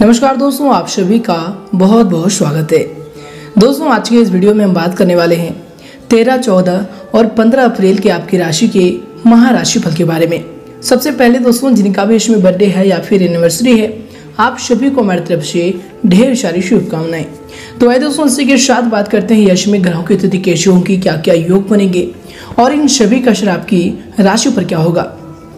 नमस्कार दोस्तों, आप सभी का बहुत बहुत स्वागत है। दोस्तों, आज के इस वीडियो में हम बात करने वाले हैं तेरह, चौदह और पंद्रह अप्रैल के आपकी राशि के महाराशि फल के बारे में। सबसे पहले दोस्तों, जिनका भी इसमें बर्थडे है या फिर एनिवर्सरी है, आप सभी को हमारी तरफ़ से ढेर सारी शुभकामनाएँ। तो आइए दोस्तों, इसी के साथ बात करते हैं यश में ग्रहों की स्थिति कैसी होगी क्या क्या योग बनेंगे और इन सभी का असर आपकी राशि पर क्या होगा।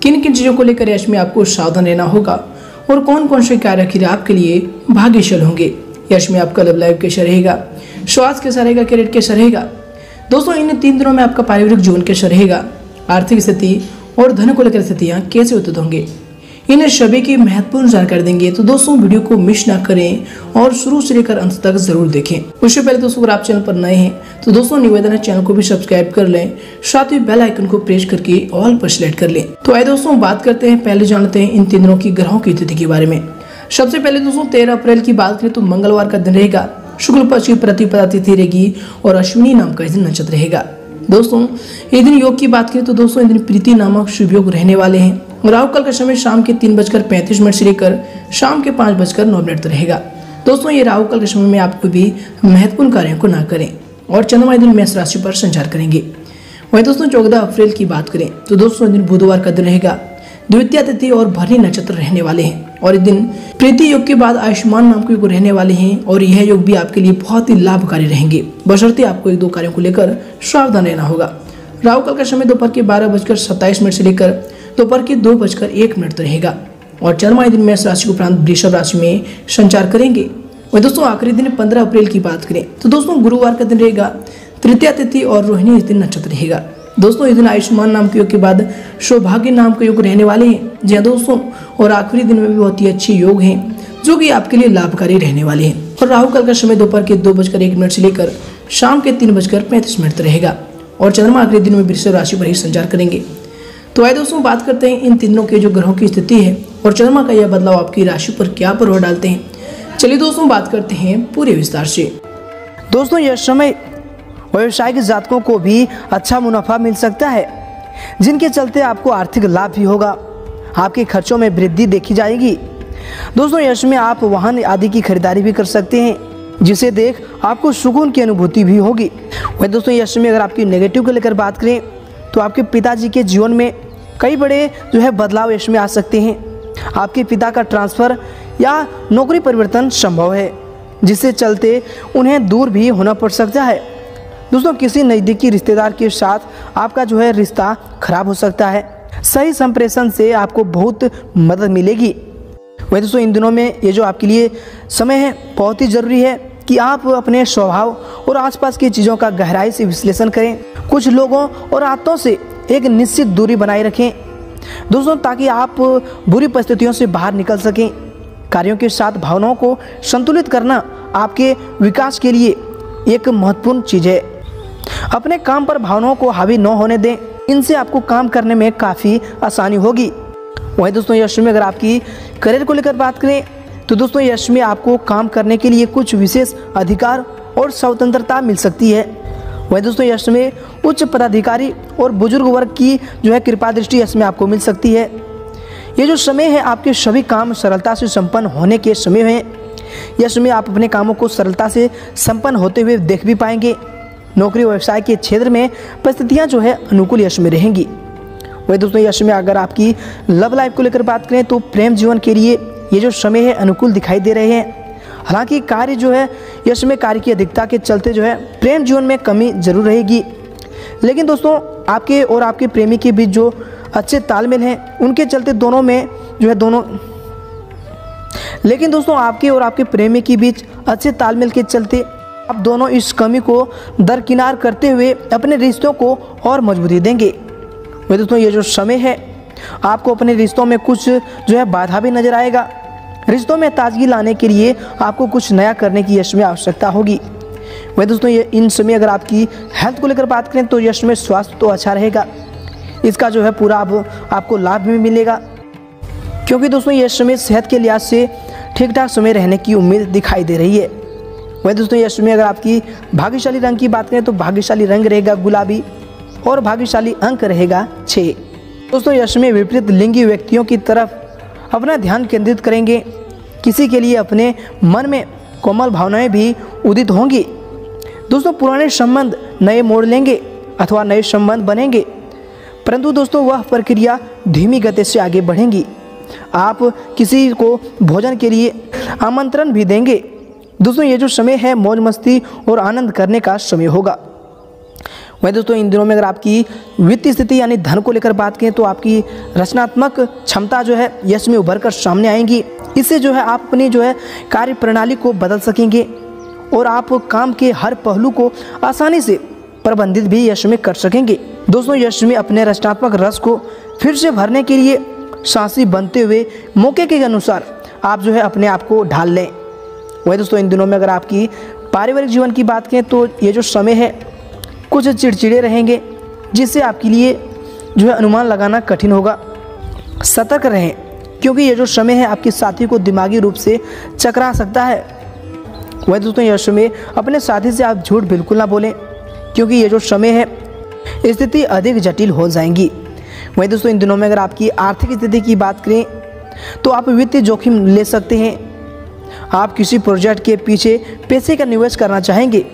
किन किन चीज़ों को लेकर यश में आपको सावधान रहना होगा और कौन कौन से कार्य आखिर आपके लिए भाग्यशील होंगे? यश में आपका लव लाइफ कैसा रहेगा? स्वास्थ्य कैसा रहेगा? कैरियर कैसा रहेगा? दोस्तों इन तीन दिनों में आपका पारिवारिक जीवन कैसा रहेगा? आर्थिक स्थिति और धन को लेकर स्थितियाँ कैसे उत्तर होंगे? इन सभी की महत्वपूर्ण जानकारी देंगे। तो दोस्तों, वीडियो को मिस ना करें और शुरू से लेकर अंत तक ज़रूर देखें। उससे पहले दोस्तों, अगर आप चैनल पर नए हैं तो दोस्तों निवेदन है चैनल को भी सब्सक्राइब कर लें, साथ ही बेल आइकन को प्रेस करके ऑल पर सिलेक्ट कर लें। तो आए दोस्तों, बात करते हैं, पहले जानते हैं इन तीन दिनों की ग्रहों की स्थिति के बारे में। सबसे पहले दोस्तों, तेरह अप्रैल की बात करें तो मंगलवार का दिन रहेगा। शुक्ल पक्ष की प्रतिपदा तिथि रहेगी और अश्विनी नाम का दिन नक्षत्र रहेगा। दोस्तों, ये दिन योग की बात करें तो दोस्तों, ये दिन प्रीति नामक शुभ योग रहने वाले हैं। राहु काल का समय शाम के तीन बजकर पैंतीस मिनट से लेकर शाम के पाँच बजकर नौ मिनट तक रहेगा। दोस्तों, ये राहु काल के समय में आपको भी महत्वपूर्ण कार्यों को ना करें और चंद्रमा दिन मेष राशि पर संचार करेंगे। वहीं दोस्तों, चौदह अप्रैल की बात करें तो दोस्तों दिन बुधवार का दिन रहेगा। द्वितीय तिथि और भरनी नक्षत्र रहने वाले हैं। और इस दिन प्रीति योग के बाद आयुष्मान नाम के योग रहने वाले हैं और यह योग भी आपके लिए बहुत ही लाभकारी रहेंगे। बशर्ते आपको एक दो कार्यों को लेकर सावधान रहना होगा। राहु काल का समय दोपहर के बारह बजकर सत्ताईस मिनट से लेकर दोपहर के दो बजकर एक मिनट रहेगा। और चंद्रमा दिन मेष राशि के उपरांत वृषभ राशि में संचार करेंगे। और दोस्तों, आखिरी दिन पंद्रह अप्रैल की बात करें तो दोस्तों, गुरुवार का दिन रहेगा, तृतीय तिथि और रोहिणी इस दिन नक्षत्र रहेगा। दोस्तों, इस दिन आयुष्मान नाम के योग के बाद सौभाग्य नाम के योग रहने वाले हैं। जी दोस्तों, और आखिरी दिन में भी बहुत ही अच्छे योग हैं, जो कि आपके लिए लाभकारी रहने वाले हैं। और राहु काल का समय दोपहर के दो बजकर एक मिनट से लेकर शाम के तीन बजकर पैंतीस मिनट रहेगा। और चंद्रमा आखिरी दिन में वृषभ राशि पर ही संचार करेंगे। तो आइए दोस्तों, बात करते हैं इन तीनों के जो ग्रहों की स्थिति है, और चंद्रमा का यह बदलाव आपकी राशि पर क्या प्रभाव डालते हैं। चलिए दोस्तों, बात करते हैं पूरे विस्तार से। दोस्तों, यह समय व्यवसायिक जातकों को भी अच्छा मुनाफा मिल सकता है, जिनके चलते आपको आर्थिक लाभ भी होगा। आपके खर्चों में वृद्धि देखी जाएगी। दोस्तों, यश में आप वाहन आदि की खरीदारी भी कर सकते हैं, जिसे देख आपको सुकून की अनुभूति भी होगी। वही दोस्तों, यश में अगर आपकी नेगेटिव को लेकर बात करें तो आपके पिताजी के जीवन में कई बड़े जो है बदलाव यश में आ सकते हैं। आपके पिता का ट्रांसफ़र या नौकरी परिवर्तन संभव है, जिससे चलते उन्हें दूर भी होना पड़ सकता है। दोस्तों किसी नज़दीकी रिश्तेदार के साथ आपका जो है रिश्ता खराब हो सकता है। सही संप्रेषण से आपको बहुत मदद मिलेगी। वही दोस्तों, इन दिनों में ये जो आपके लिए समय है, बहुत ही ज़रूरी है कि आप अपने स्वभाव और आसपास की चीज़ों का गहराई से विश्लेषण करें। कुछ लोगों और आदतों से एक निश्चित दूरी बनाए रखें। दोस्तों, ताकि आप बुरी परिस्थितियों से बाहर निकल सकें। कार्यों के साथ भावनाओं को संतुलित करना आपके विकास के लिए एक महत्वपूर्ण चीज़ है। अपने काम पर भावनाओं को हावी न होने दें। इनसे आपको काम करने में काफ़ी आसानी होगी। वहीं दोस्तों, यश में अगर आपकी करियर को लेकर बात करें तो दोस्तों, यश में आपको काम करने के लिए कुछ विशेष अधिकार और स्वतंत्रता मिल सकती है। वही दोस्तों, यश में उच्च पदाधिकारी और बुज़ुर्ग वर्ग की जो है कृपा दृष्टि इसमें आपको मिल सकती है। ये जो समय है, आपके सभी काम सरलता से संपन्न होने के समय हैं। यह समय आप अपने कामों को सरलता से संपन्न होते हुए देख भी पाएँगे। नौकरी व्यवसाय के क्षेत्र में परिस्थितियाँ जो है अनुकूल यश में रहेंगी। वही दोस्तों, यश में अगर आपकी लव लाइफ को लेकर बात करें तो प्रेम जीवन के लिए ये जो समय है अनुकूल दिखाई दे रहे हैं। हालाँकि कार्य जो है यश में कार्य की अधिकता के चलते जो है प्रेम जीवन में कमी ज़रूर रहेगी। लेकिन दोस्तों, आपके और आपके प्रेमी के बीच जो अच्छे तालमेल हैं, उनके चलते दोनों में जो है दोनों लेकिन दोस्तों, आपके और आपके प्रेमी के बीच अच्छे तालमेल के चलते अब दोनों इस कमी को दरकिनार करते हुए अपने रिश्तों को और मजबूती देंगे। वही दोस्तों, ये जो समय है, आपको अपने रिश्तों में कुछ जो है बाधा भी नज़र आएगा। रिश्तों में ताजगी लाने के लिए आपको कुछ नया करने की यश में आवश्यकता होगी। वही दोस्तों, ये इन समय अगर आपकी हेल्थ को लेकर बात करें तो यश में स्वास्थ्य तो अच्छा रहेगा। इसका जो है पूरा अब आपको लाभ भी मिलेगा। क्योंकि दोस्तों यश समय सेहत के लिहाज से ठीक ठाक समय रहने की उम्मीद दिखाई दे रही है। वही दोस्तों यश में अगर आपकी भाग्यशाली रंग की बात करें तो भाग्यशाली रंग रहेगा गुलाबी और भाग्यशाली अंक रहेगा छः। दोस्तों यश में विपरीत लिंगी व्यक्तियों की तरफ़ अपना ध्यान केंद्रित करेंगे। किसी के लिए अपने मन में कोमल भावनाएँ भी उदित होंगी। दोस्तों पुराने संबंध नए मोड़ लेंगे अथवा नए संबंध बनेंगे। परंतु दोस्तों वह प्रक्रिया धीमी गति से आगे बढ़ेंगी। आप किसी को भोजन के लिए आमंत्रण भी देंगे। दोस्तों, ये जो समय है, मौज मस्ती और आनंद करने का समय होगा। वही दोस्तों, इन दिनों में अगर आपकी वित्तीय स्थिति यानी धन को लेकर बात करें तो आपकी रचनात्मक क्षमता जो है, यश में उभर कर सामने आएँगी। इससे जो है, आप अपनी जो है कार्य प्रणाली को बदल सकेंगे और आप काम के हर पहलू को आसानी से प्रबंधित भी यश में कर सकेंगे। दोस्तों, यश में अपने रचनात्मक रस को फिर से भरने के लिए साहसी बनते हुए मौके के अनुसार आप जो है, अपने आप को ढाल लें। वही दोस्तों, इन दिनों में अगर आपकी पारिवारिक जीवन की बात करें तो ये जो समय है, कुछ चिड़चिड़े रहेंगे, जिससे आपके लिए जो है अनुमान लगाना कठिन होगा। सतर्क रहें, क्योंकि ये जो समय है, आपके साथी को दिमागी रूप से चकरा सकता है। वही दोस्तों, यह समय अपने साथी से आप झूठ बिल्कुल ना बोलें, क्योंकि ये जो समय है, स्थिति अधिक जटिल हो जाएँगी। वही दोस्तों, इन दिनों में अगर आपकी आर्थिक स्थिति की बात करें तो आप वित्तीय जोखिम ले सकते हैं आप किसी प्रोजेक्ट के पीछे पैसे का निवेश करना चाहेंगे।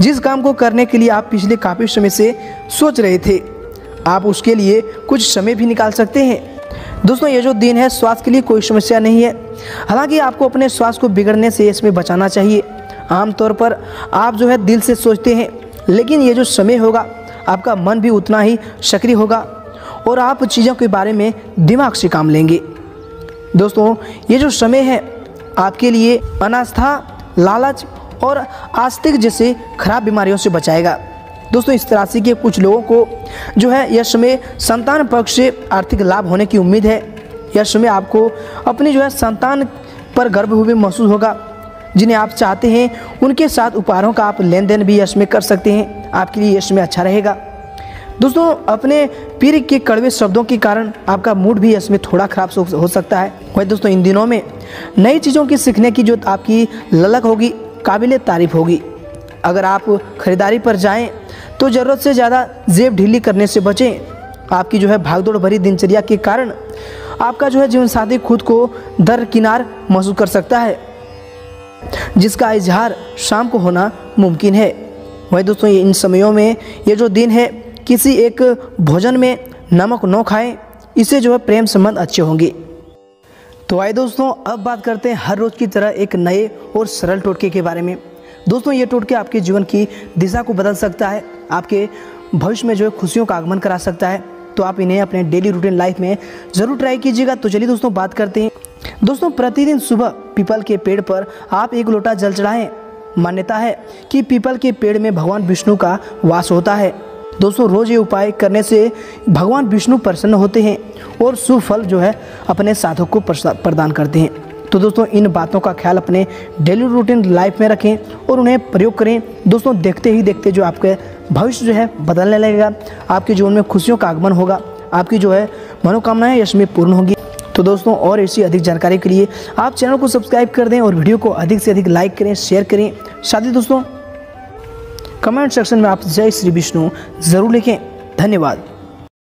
जिस काम को करने के लिए आप पिछले काफ़ी समय से सोच रहे थे, आप उसके लिए कुछ समय भी निकाल सकते हैं। दोस्तों, ये जो दिन है, स्वास्थ्य के लिए कोई समस्या नहीं है। हालाँकि आपको अपने स्वास्थ्य को बिगड़ने से इसमें बचाना चाहिए। आमतौर पर आप जो है दिल से सोचते हैं, लेकिन ये जो समय होगा, आपका मन भी उतना ही सक्रिय होगा और आप चीज़ों के बारे में दिमाग से काम लेंगे। दोस्तों, ये जो समय है आपके लिए अनास्था, लालच और आस्तिक जैसे खराब बीमारियों से बचाएगा। दोस्तों, इस राशि के कुछ लोगों को जो है यश में संतान पक्ष से आर्थिक लाभ होने की उम्मीद है। यश में आपको अपनी जो है संतान पर गर्व हुए महसूस होगा। जिन्हें आप चाहते हैं, उनके साथ उपहारों का आप लेन देन भी यश में कर सकते हैं। आपके लिए यश में अच्छा रहेगा। दोस्तों, अपने पीर के कड़वे शब्दों के कारण आपका मूड भी इसमें थोड़ा खराब हो सकता है। वही दोस्तों, इन दिनों में नई चीज़ों की सीखने की जो आपकी ललक होगी, काबिल तारीफ़ होगी। अगर आप खरीदारी पर जाएँ तो ज़रूरत से ज़्यादा जेब ढीली करने से बचें। आपकी जो है भागदौड़ भरी दिनचर्या के कारण आपका जो है जीवन साथी खुद को दर किनार महसूस कर सकता है, जिसका इजहार शाम को होना मुमकिन है। वही दोस्तों ये इन समयों में ये जो दिन है, किसी एक भोजन में नमक न खाएँ, इससे जो है प्रेम संबंध अच्छे होंगे। तो आए दोस्तों, अब बात करते हैं हर रोज़ की तरह एक नए और सरल टोटके के बारे में। दोस्तों, ये टोटके आपके जीवन की दिशा को बदल सकता है, आपके भविष्य में जो है खुशियों का आगमन करा सकता है तो आप इन्हें अपने डेली रूटीन लाइफ में ज़रूर ट्राई कीजिएगा। तो चलिए दोस्तों, बात करते हैं। दोस्तों, प्रतिदिन सुबह पीपल के पेड़ पर आप एक लोटा जल चढ़ाएँ। मान्यता है कि पीपल के पेड़ में भगवान विष्णु का वास होता है। दोस्तों, रोज़ ये उपाय करने से भगवान विष्णु प्रसन्न होते हैं और सुफल जो है अपने साधक को प्रदान करते हैं। तो दोस्तों, इन बातों का ख्याल अपने डेली रूटीन लाइफ में रखें और उन्हें प्रयोग करें। दोस्तों, देखते ही देखते जो आपके भविष्य जो है बदलने लगेगा, आपके जीवन में खुशियों का आगमन होगा, आपकी जो है मनोकामनाएँ यश में पूर्ण होगी। तो दोस्तों, और ऐसी अधिक जानकारी के लिए आप चैनल को सब्सक्राइब कर दें और वीडियो को अधिक से अधिक लाइक करें, शेयर करें। साथ ही दोस्तों कमेंट सेक्शन में आप जय श्री विष्णु ज़रूर लिखें। धन्यवाद।